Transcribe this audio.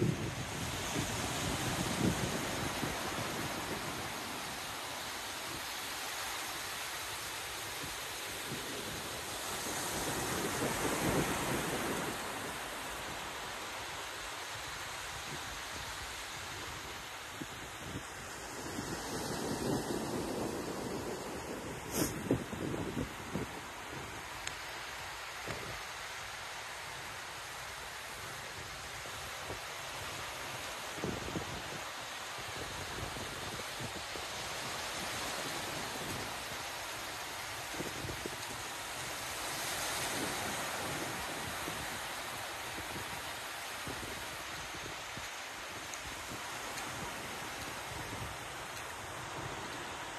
何?